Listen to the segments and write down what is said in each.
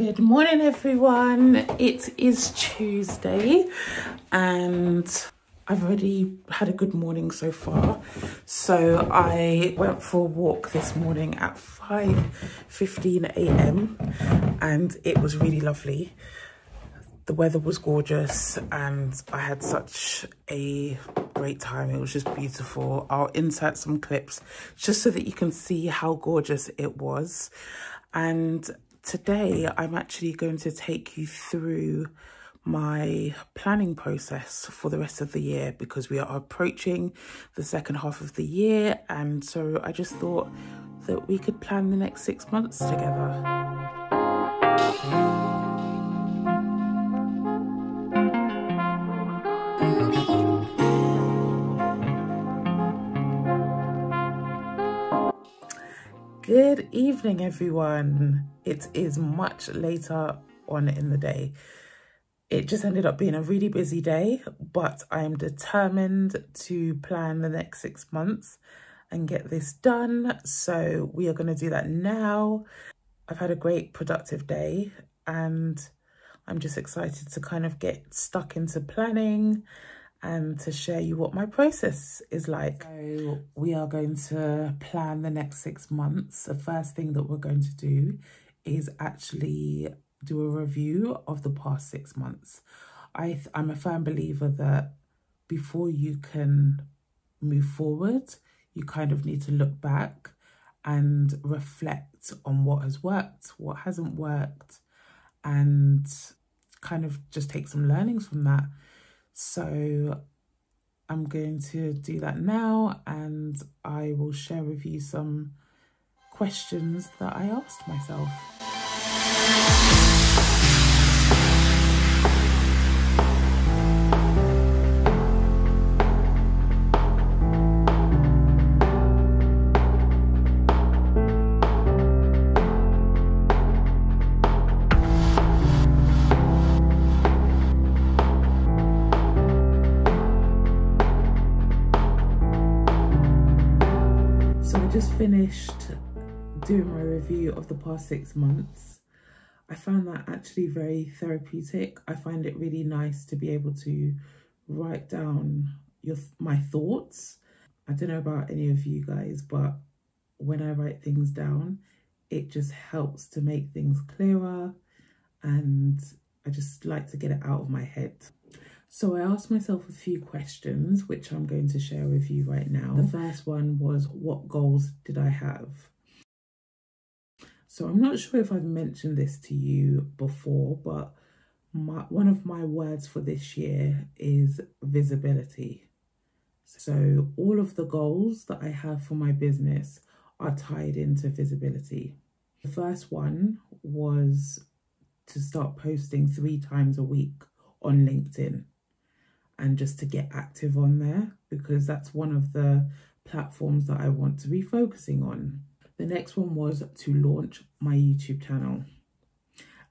Good morning, everyone. It is Tuesday, and I've already had a good morning so far. So I went for a walk this morning at 5:15 a.m. and it was really lovely. The weather was gorgeous and I had such a great time. It was just beautiful. I'll insert some clips just so that you can see how gorgeous it was. And today I'm actually going to take you through my planning process for the rest of the year because we are approaching the second half of the year and so I just thought that we could plan the next six months together. Good evening, everyone. It is much later on in the day. It just ended up being a really busy day, but I am determined to plan the next six months and get this done. So we are going to do that now. I've had a great productive day and I'm just excited to kind of get stuck into planning and to share you what my process is like. So we are going to plan the next six months. The first thing that we're going to do is actually do a review of the past six months. I I'm a firm believer that before you can move forward, you kind of need to look back and reflect on what has worked, what hasn't worked, and kind of just take some learnings from that. So I'm going to do that now and I will share with you some questions that I asked myself. Just finished doing my review of the past six months. I found that actually very therapeutic. I find it really nice to be able to write down your my thoughts. I don't know about any of you guys, but when I write things down, it just helps to make things clearer and I just like to get it out of my head. So I asked myself a few questions, which I'm going to share with you right now. The first one was, what goals did I have? So I'm not sure if I've mentioned this to you before, but my, one of my words for this year is visibility. So all of the goals that I have for my business are tied into visibility. The first one was to start posting three times a week on LinkedIn and just to get active on there because that's one of the platforms that I want to be focusing on. The next one was to launch my YouTube channel.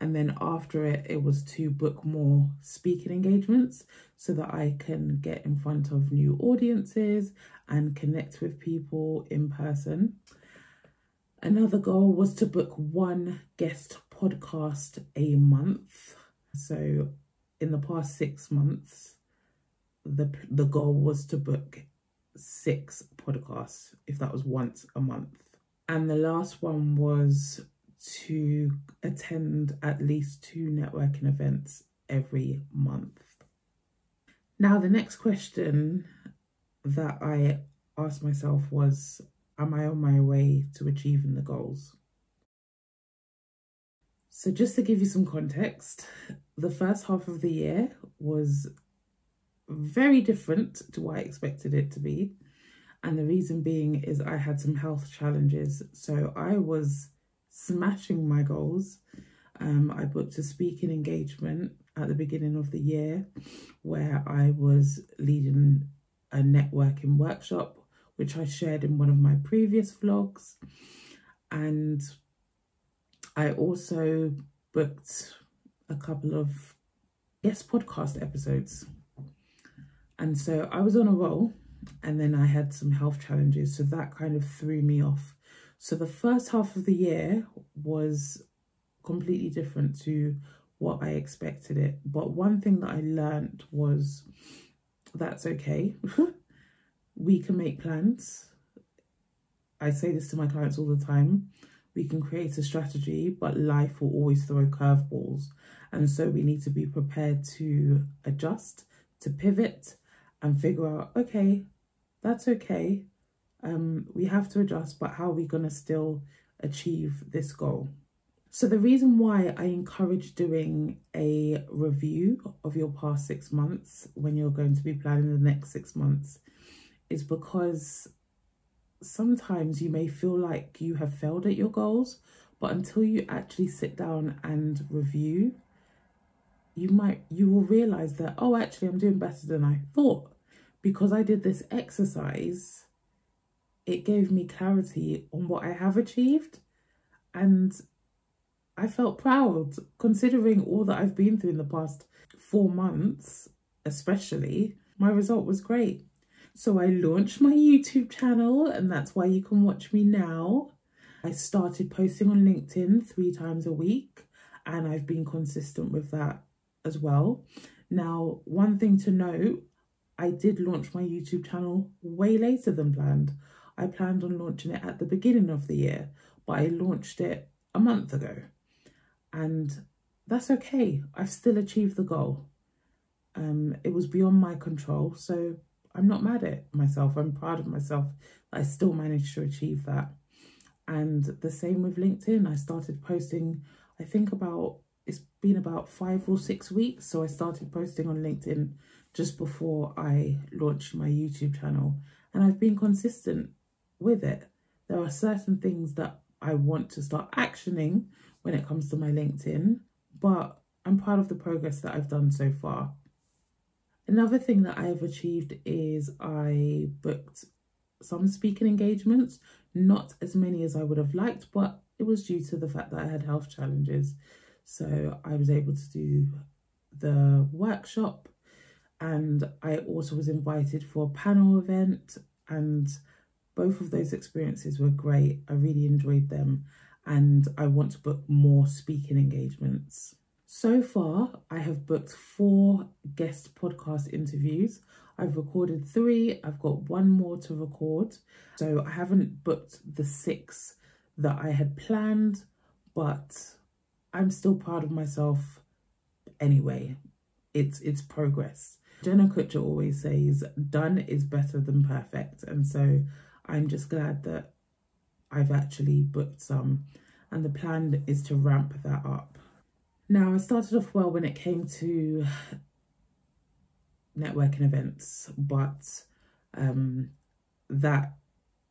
And then after it, it was to book more speaking engagements so that I can get in front of new audiences and connect with people in person. Another goal was to book one guest podcast a month. So in the past six months, the the goal was to book six podcasts if that was once a month. And the last one was to attend at least two networking events every month. Now the next question that i asked myself was am i on my way to achieving the goals? So just to give you some context the first half of the year was very different to what I expected it to be. And the reason being is I had some health challenges. So I was smashing my goals. Um, I booked a speaking engagement at the beginning of the year where I was leading a networking workshop, which I shared in one of my previous vlogs. And I also booked a couple of guest podcast episodes and so I was on a roll and then I had some health challenges. So that kind of threw me off. So the first half of the year was completely different to what I expected it. But one thing that I learned was that's okay. we can make plans. I say this to my clients all the time. We can create a strategy, but life will always throw curveballs. And so we need to be prepared to adjust, to pivot, and figure out, okay, that's okay. Um, we have to adjust, but how are we going to still achieve this goal? So the reason why I encourage doing a review of your past six months when you're going to be planning the next six months is because sometimes you may feel like you have failed at your goals, but until you actually sit down and review, you might you will realize that oh actually I'm doing better than I thought because I did this exercise it gave me clarity on what I have achieved and I felt proud considering all that I've been through in the past four months, especially. My result was great. So I launched my YouTube channel, and that's why you can watch me now. I started posting on LinkedIn three times a week, and I've been consistent with that as well. Now, one thing to note I did launch my YouTube channel way later than planned. I planned on launching it at the beginning of the year, but I launched it a month ago and that's okay. I've still achieved the goal. Um, it was beyond my control, so I'm not mad at myself. I'm proud of myself I still managed to achieve that. And the same with LinkedIn. I started posting, I think about, been about five or six weeks. So I started posting on LinkedIn just before I launched my YouTube channel. And I've been consistent with it. There are certain things that I want to start actioning when it comes to my LinkedIn, but I'm proud of the progress that I've done so far. Another thing that I've achieved is I booked some speaking engagements, not as many as I would have liked, but it was due to the fact that I had health challenges. So I was able to do the workshop and I also was invited for a panel event and both of those experiences were great. I really enjoyed them and I want to book more speaking engagements. So far, I have booked four guest podcast interviews. I've recorded three, I've got one more to record. So I haven't booked the six that I had planned, but I'm still proud of myself anyway. It's it's progress. Jenna Kutcher always says done is better than perfect. And so I'm just glad that I've actually booked some and the plan is to ramp that up. Now, I started off well when it came to networking events, but um, that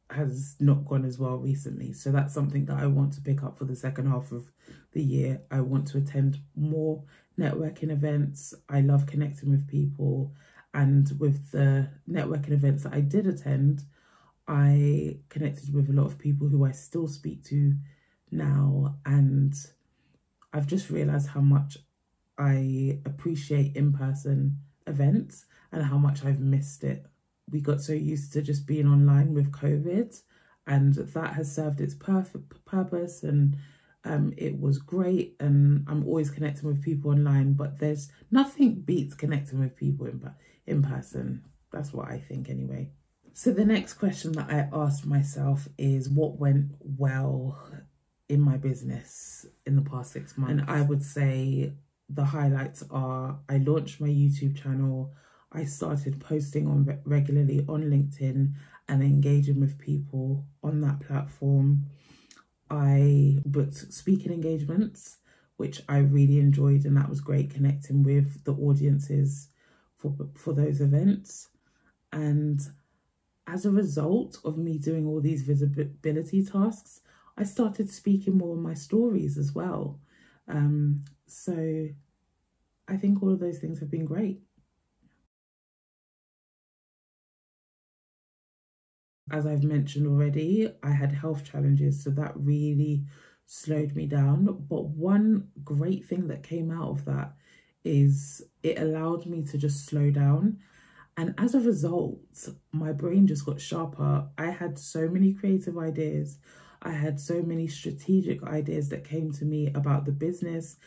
has not gone as well recently. So that's something that I want to pick up for the second half of the year. I want to attend more networking events. I love connecting with people. And with the networking events that I did attend, I connected with a lot of people who I still speak to now. And I've just realized how much I appreciate in-person events and how much I've missed it. We got so used to just being online with COVID and that has served its perfect purpose and um, it was great and I'm always connecting with people online, but there's nothing beats connecting with people in, in person. That's what I think anyway. So the next question that I asked myself is what went well in my business in the past six months? And I would say the highlights are I launched my YouTube channel. I started posting on regularly on LinkedIn and engaging with people on that platform. I booked speaking engagements, which I really enjoyed, and that was great connecting with the audiences for for those events. And as a result of me doing all these visibility tasks, I started speaking more on my stories as well. Um, so I think all of those things have been great. As I've mentioned already, I had health challenges, so that really slowed me down. But one great thing that came out of that is it allowed me to just slow down and as a result, my brain just got sharper. I had so many creative ideas. I had so many strategic ideas that came to me about the business.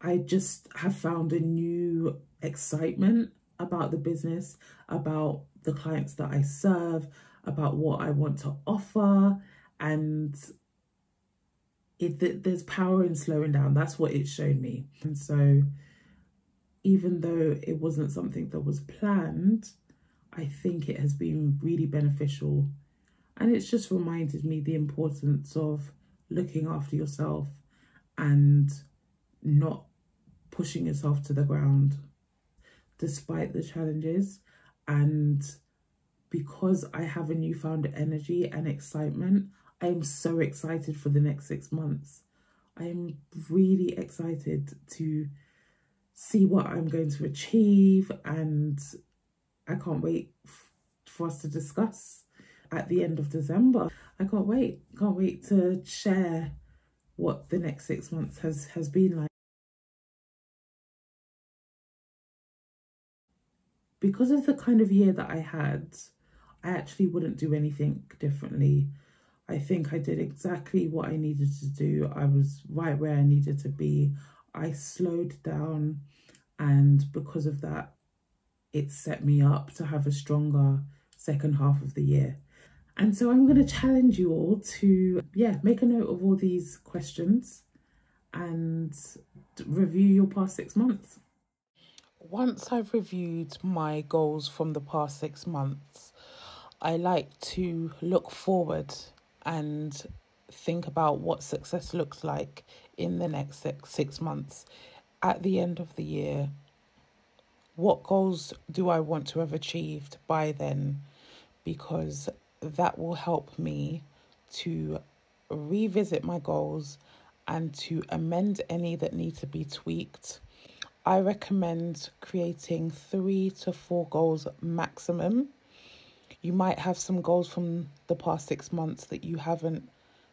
I just have found a new excitement about the business, about the clients that I serve, about what I want to offer. And it there's power in slowing down. That's what it showed me. And so even though it wasn't something that was planned, I think it has been really beneficial. And it's just reminded me the importance of looking after yourself and not pushing yourself to the ground despite the challenges. And because I have a newfound energy and excitement, I am so excited for the next six months. I am really excited to see what I'm going to achieve and I can't wait for us to discuss at the end of December. I can't wait. Can't wait to share what the next six months has, has been like. Because of the kind of year that I had, I actually wouldn't do anything differently. I think I did exactly what I needed to do. I was right where I needed to be. I slowed down and because of that, it set me up to have a stronger second half of the year. And so I'm going to challenge you all to, yeah, make a note of all these questions and review your past six months. Once I've reviewed my goals from the past six months, I like to look forward and think about what success looks like in the next six, six months. At the end of the year, what goals do I want to have achieved by then? Because that will help me to revisit my goals and to amend any that need to be tweaked. I recommend creating three to four goals maximum you might have some goals from the past six months that you haven't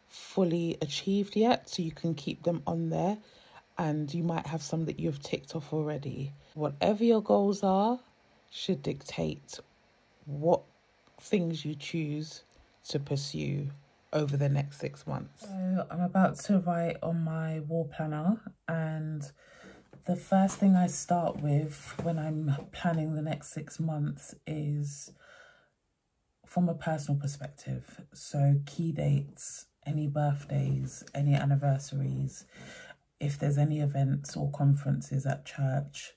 fully achieved yet, so you can keep them on there. And you might have some that you've ticked off already. Whatever your goals are, should dictate what things you choose to pursue over the next six months. So I'm about to write on my wall planner and the first thing I start with when I'm planning the next six months is from a personal perspective. So, key dates, any birthdays, any anniversaries, if there's any events or conferences at church,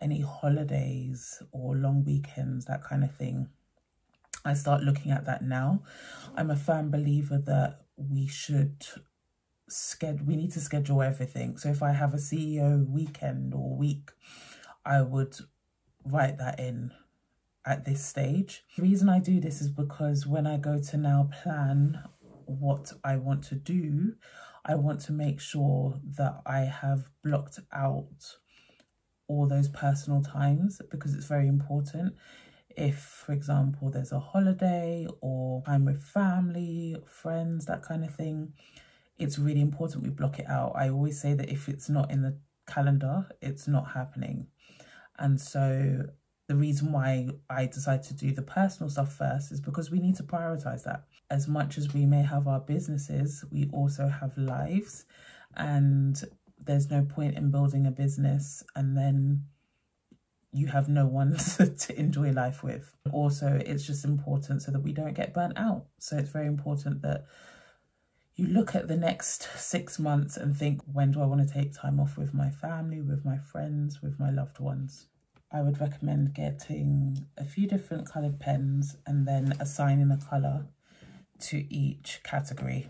any holidays or long weekends, that kind of thing. I start looking at that now. I'm a firm believer that we should schedule we need to schedule everything. So if I have a CEO weekend or week, I would write that in at this stage. The reason I do this is because when I go to now plan what I want to do, I want to make sure that I have blocked out all those personal times because it's very important. If, for example, there's a holiday or time with family, friends, that kind of thing, it's really important we block it out. I always say that if it's not in the calendar, it's not happening. And so the reason why I decided to do the personal stuff first is because we need to prioritize that. As much as we may have our businesses, we also have lives, and there's no point in building a business and then you have no one to, to enjoy life with. Also, it's just important so that we don't get burnt out. So it's very important that you look at the next six months and think, when do I want to take time off with my family, with my friends, with my loved ones? I would recommend getting a few different coloured pens and then assigning a colour to each category.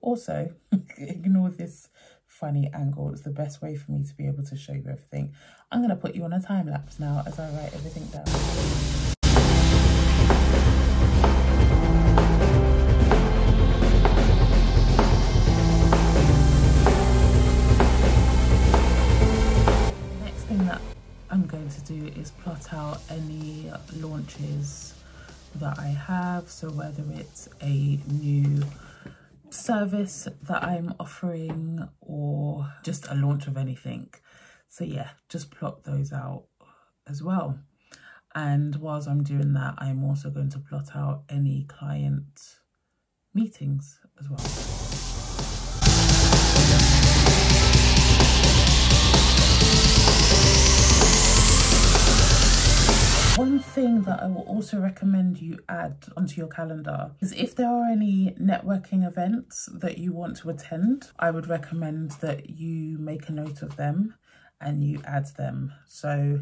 Also, ignore this funny angle. It's the best way for me to be able to show you everything. I'm going to put you on a time lapse now as I write everything down. Is plot out any launches that I have. So whether it's a new service that I'm offering or just a launch of anything. So yeah, just plot those out as well. And whilst I'm doing that, I'm also going to plot out any client meetings as well. One thing that I will also recommend you add onto your calendar is if there are any networking events that you want to attend, I would recommend that you make a note of them and you add them. So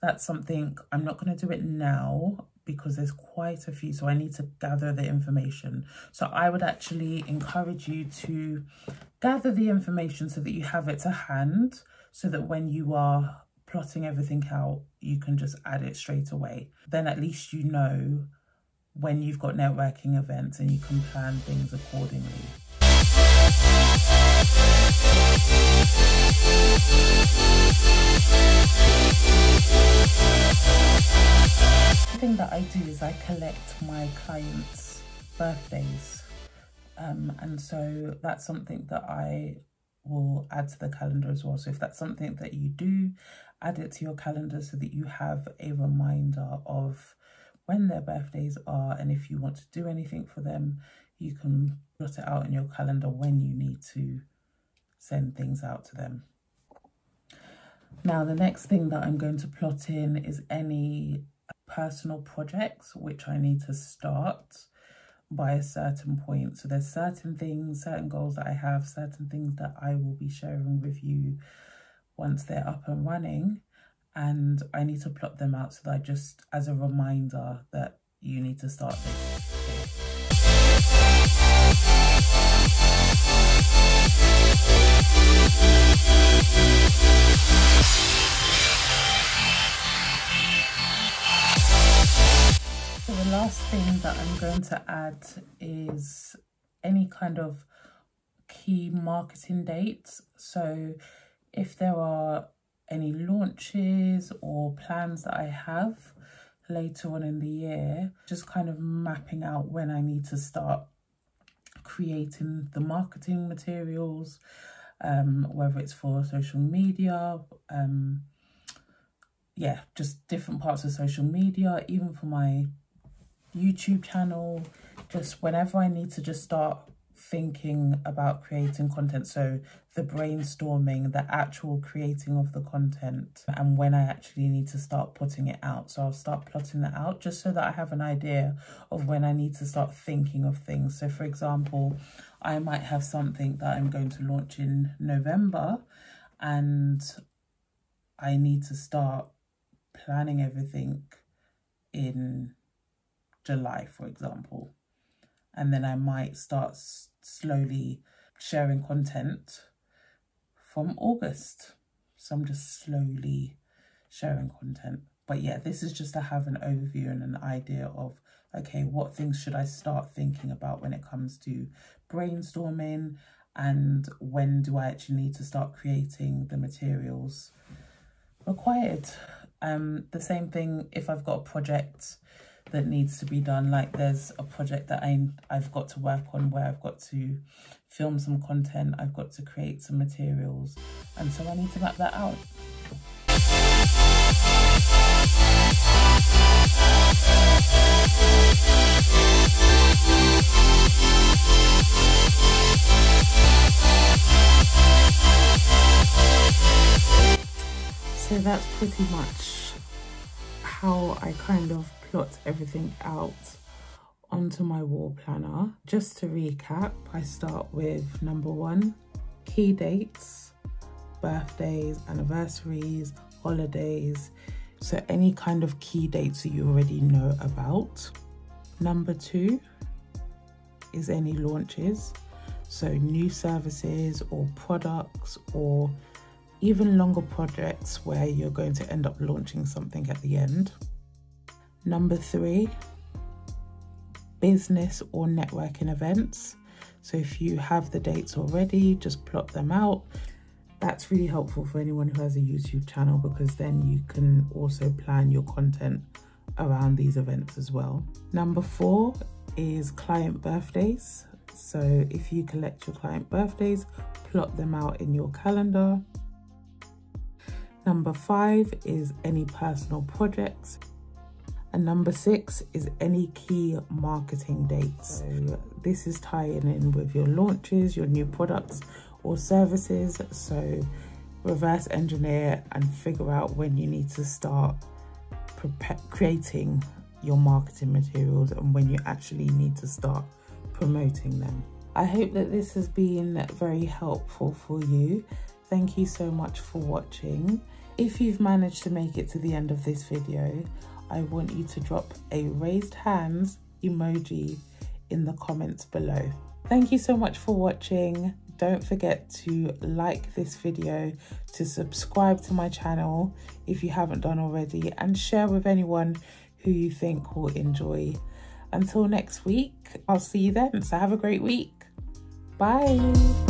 that's something, I'm not going to do it now because there's quite a few, so I need to gather the information. So I would actually encourage you to gather the information so that you have it to hand so that when you are plotting everything out, you can just add it straight away. Then at least you know when you've got networking events and you can plan things accordingly. The thing that I do is I collect my clients' birthdays. Um, and so that's something that I will add to the calendar as well. So if that's something that you do, add it to your calendar so that you have a reminder of when their birthdays are and if you want to do anything for them, you can plot it out in your calendar when you need to send things out to them. Now, the next thing that I'm going to plot in is any personal projects which I need to start by a certain point. So there's certain things, certain goals that I have, certain things that I will be sharing with you once they're up and running. And I need to plot them out so that I just, as a reminder that you need to start this. the last thing that I'm going to add is any kind of key marketing dates. So if there are any launches or plans that I have later on in the year, just kind of mapping out when I need to start creating the marketing materials, um, whether it's for social media, um, yeah, just different parts of social media, even for my YouTube channel, just whenever I need to just start thinking about creating content. So the brainstorming, the actual creating of the content and when I actually need to start putting it out. So I'll start plotting that out just so that I have an idea of when I need to start thinking of things. So for example, I might have something that I'm going to launch in November and I need to start planning everything in July, for example. And then I might start slowly sharing content from August. So I'm just slowly sharing content. But yeah, this is just to have an overview and an idea of, okay, what things should I start thinking about when it comes to brainstorming and when do I actually need to start creating the materials required. Um, the same thing if I've got a project that needs to be done. Like there's a project that I, I've got to work on where I've got to film some content, I've got to create some materials, and so I need to map that out. So that's pretty much how I kind of plot everything out onto my wall planner. Just to recap, I start with number one, key dates, birthdays, anniversaries, holidays, so any kind of key dates that you already know about. Number two is any launches, so new services or products or even longer projects where you're going to end up launching something at the end. Number three, business or networking events. So if you have the dates already, just plot them out. That's really helpful for anyone who has a YouTube channel because then you can also plan your content around these events as well. Number four is client birthdays. So if you collect your client birthdays, plot them out in your calendar. Number five is any personal projects. And number six is any key marketing dates. Oh, so this is tying in with your launches, your new products or services. So reverse engineer and figure out when you need to start creating your marketing materials and when you actually need to start promoting them. I hope that this has been very helpful for you. Thank you so much for watching. If you've managed to make it to the end of this video, I want you to drop a raised hands emoji in the comments below. Thank you so much for watching. Don't forget to like this video, to subscribe to my channel if you haven't done already, and share with anyone who you think will enjoy. Until next week, I'll see you then. So have a great week. Bye.